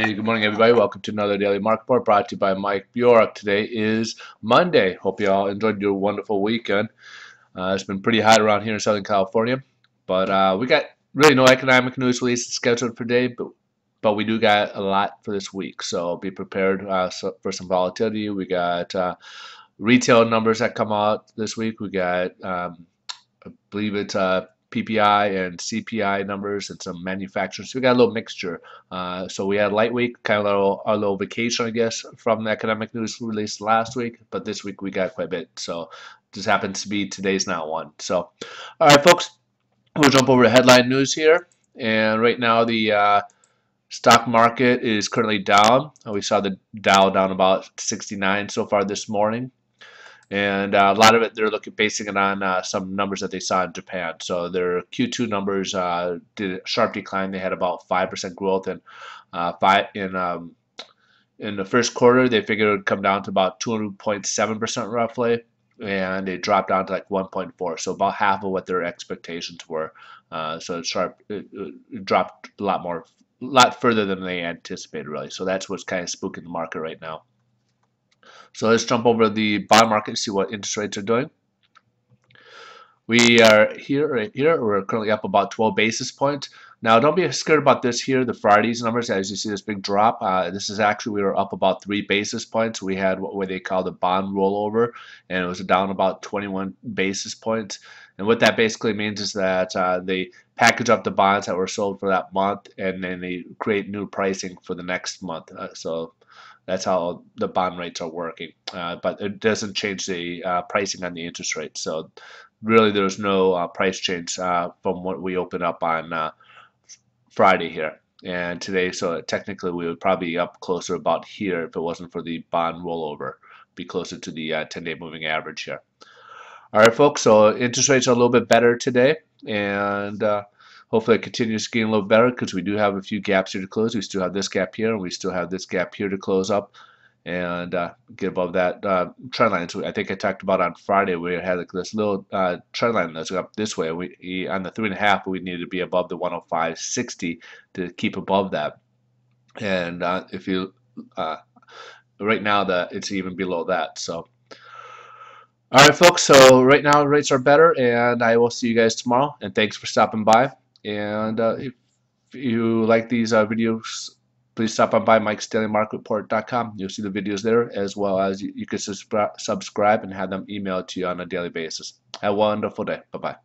Hey, good morning, everybody. Welcome to another Daily Market Report brought to you by Mike Bjork. Today is Monday. Hope you all enjoyed your wonderful weekend. Uh, it's been pretty hot around here in Southern California, but uh, we got really no economic news releases scheduled for today, but but we do got a lot for this week. So be prepared uh, for some volatility. We got uh, retail numbers that come out this week. We got, um, I believe it's uh, PPI and CPI numbers and some manufacturing. So we got a little mixture. Uh, so we had light week, kind of a little, a little vacation, I guess, from the economic news released last week. But this week we got quite a bit. So just happens to be today's not one. So, all right, folks, we'll jump over to headline news here. And right now the uh, stock market is currently down. We saw the Dow down about 69 so far this morning and uh, a lot of it they're looking basing it on uh, some numbers that they saw in Japan. So their Q2 numbers uh, did a sharp decline. They had about five percent growth, and uh, five in um, in the first quarter they figured it would come down to about 200.7 percent roughly, and it dropped down to like 1.4. So about half of what their expectations were. Uh, so it sharp it, it dropped a lot more, a lot further than they anticipated really. So that's what's kind of spooking the market right now. So let's jump over the bond market see what interest rates are doing. We are here, right here, we're currently up about 12 basis points. Now, don't be scared about this here, the Friday's numbers, as you see this big drop. Uh, this is actually, we were up about 3 basis points. We had what they call the bond rollover, and it was down about 21 basis points. And what that basically means is that uh, they package up the bonds that were sold for that month, and then they create new pricing for the next month. Uh, so that's how the bond rates are working. Uh, but it doesn't change the uh, pricing on the interest rate. So really there's no uh, price change from what we opened up on Friday here. And today, so technically we would probably be up closer about here if it wasn't for the bond rollover. Be closer to the 10-day uh, moving average here. All right, folks, so interest rates are a little bit better today. And Hopefully it continues getting a little better because we do have a few gaps here to close. We still have this gap here and we still have this gap here to close up and uh, get above that uh, trend line. So I think I talked about on Friday where we had like this little uh, trend line that's up this way. We on the three and a half we need to be above the 105.60 to keep above that. And uh, if you uh, right now that it's even below that. So. All right, folks. So right now rates are better, and I will see you guys tomorrow. And thanks for stopping by. And uh, if you like these uh, videos, please stop on by mikesdailymarketreport.com. You'll see the videos there, as well as you, you can subscribe and have them emailed to you on a daily basis. Have a wonderful day. Bye-bye.